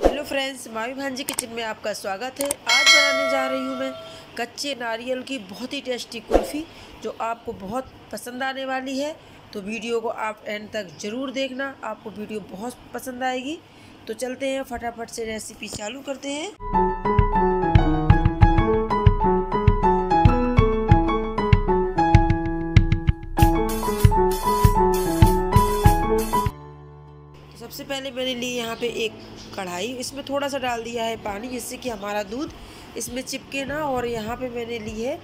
Hello friends, Mavi भांजी kitchen में आपका स्वागत है। आज बनाने जा रही हूँ मैं कच्चे नारियल की बहुत ही टेस्टी कुल्फ़ी, जो आपको बहुत पसंद आने वाली है। तो वीडियो को आप एंड तक ज़रूर देखना, आपको वीडियो बहुत पसंद आएगी। तो चलते हैं, फटाफट से रेसिपी चालू करते हैं। सबसे पहले मैंने ली यहाँ पे एक कढ़ाई, इसमें थोड़ा सा डाल दिया है पानी जिससे कि हमारा दूध इसमें चिपके ना और यहाँ पे मैंने ली है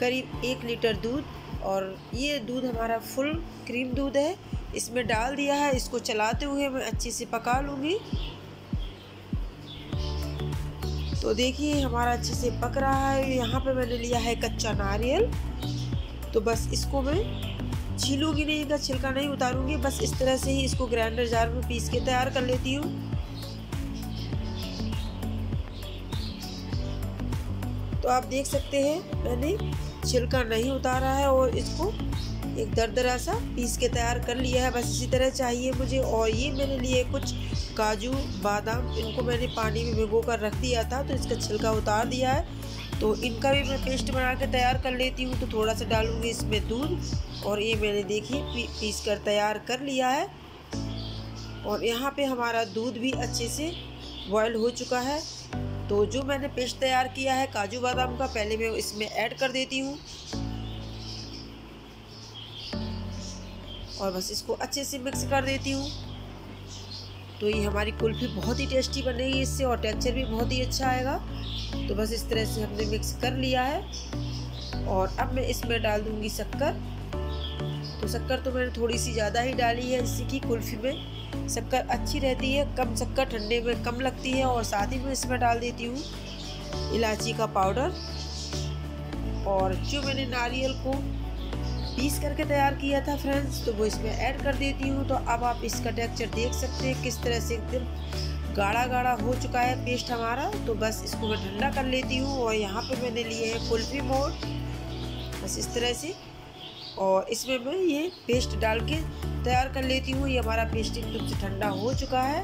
करीब एक लीटर दूध और ये दूध हमारा फुल क्रीम दूध है। इसमें डाल दिया है, इसको चलाते हुए मैं अच्छे से पका लूँगी। तो देखिए, हमारा अच्छे से पक रहा है। यहाँ पे मैंने लिया है कच्चा नारियल। तो बस इसको मैं छीलूँगी नहीं का छिलका नहीं उतारूँगी। बस इस तरह से ही इसको ग्राइंडर जार में पीस के तैयार कर लेती हूँ। तो आप देख सकते हैं मैंने छिलका नहीं उतारा है और इसको एक दरदरा सा पीस के तैयार कर लिया है। बस इसी तरह चाहिए मुझे। और ये मैंने लिए कुछ काजू, बादाम, इनको मैंने पानी में भिगो कर रख दिया था तो इसका छिलका उतार दिया है। तो इनका भी मैं पेस्ट बना के तैयार कर लेती हूँ तो थोड़ा सा डालूँगी इसमें दूध। और ये मैंने देखिए पीस कर तैयार कर लिया है। और यहाँ पे हमारा दूध भी अच्छे से बॉयल हो चुका है। तो जो मैंने पेस्ट तैयार किया है, काजू बादाम का, पहले मैं इसमें ऐड कर देती हूँ। और बस इसको अच्छे से मिक्स कर देती हूँ। तो ये हमारी कुल्फ़ी बहुत ही टेस्टी बनेगी इससे और टेक्सचर भी बहुत ही अच्छा आएगा। तो बस इस तरह से हमने मिक्स कर लिया है। और अब मैं इसमें डाल दूँगी शक्कर। तो शक्कर तो मैंने थोड़ी सी ज़्यादा ही डाली है जिससे कि कुल्फ़ी में। शक्कर अच्छी रहती है, कम शक्कर ठंडे में कम लगती है और साथ ही मैं इसमें डाल देती हूँ इलायची का पाउडर। और जो मैंने नारियल को पीस करके तैयार किया था फ्रेंड्स तो वो इसमें ऐड कर देती हूँ। तो अब आप इसका टेक्सचर देख सकते हैं, किस तरह से एकदम गाढ़ा गाढ़ा हो चुका है पेस्ट हमारा। तो बस इसको मैं ठंडा कर लेती हूँ और यहाँ पे मैंने लिए हैं कुल्फी मोड बस इस तरह से और इसमें मैं ये पेस्ट डाल के तैयार कर लेती हूँ। ये हमारा पेस्ट एकदम से ठंडा हो चुका है।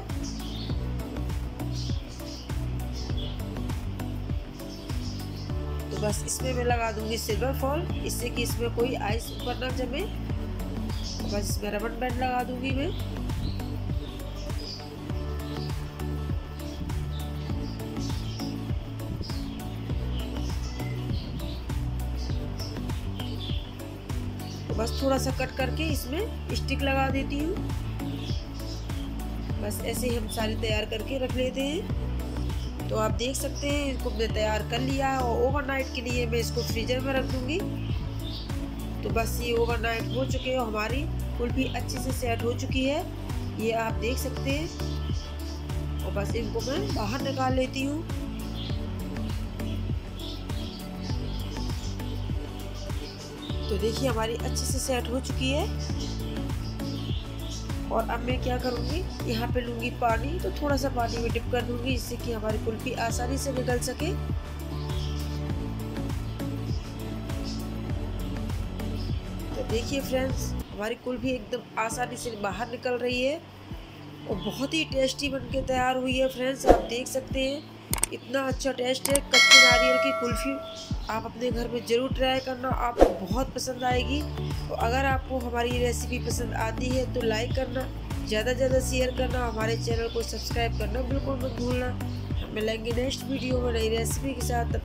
तो बस इसमें मैं लगा दूँगी सिल्वर फॉल इससे कि इसमें कोई आइस ऊपर ना जमे। बस इसमें रबड़ बैंड लगा दूँगी मैं। बस थोड़ा सा कट करके इसमें स्टिक लगा देती हूँ। बस ऐसे ही हम सारे तैयार करके रख लेते हैं। तो आप देख सकते हैं इसको हमने तैयार कर लिया है और ओवरनाइट के लिए मैं इसको फ्रीजर में रख दूँगी। तो बस ये ओवरनाइट हो चुके हैं हमारी कुल्फी अच्छे से सेट हो चुकी है। ये आप देख सकते हैं। और बस इनको मैं बाहर निकाल लेती हूँ। तो देखिए, हमारी अच्छे से सेट हो चुकी है। और अब मैं क्या करूँगी? यहाँ पे लूँगी पानी तो थोड़ा सा पानी में डिप कर दूँगी, जिससे कि हमारी कुल्फ़ी आसानी से निकल सके। तो देखिए फ्रेंड्स हमारी कुल्फ़ी एकदम आसानी से बाहर निकल रही है और बहुत ही टेस्टी बनके तैयार हुई है फ्रेंड्स आप देख सकते हैं। इतना अच्छा टेस्ट है कच्चे नारियल की कुल्फ़ी। आप अपने घर में ज़रूर ट्राई करना, आपको बहुत पसंद आएगी। और अगर आपको हमारी रेसिपी पसंद आती है तो लाइक करना, ज़्यादा से ज़्यादा शेयर करना, हमारे चैनल को सब्सक्राइब करना बिल्कुल मत भूलना। मिलेंगे नेक्स्ट वीडियो में नई रेसिपी के साथ।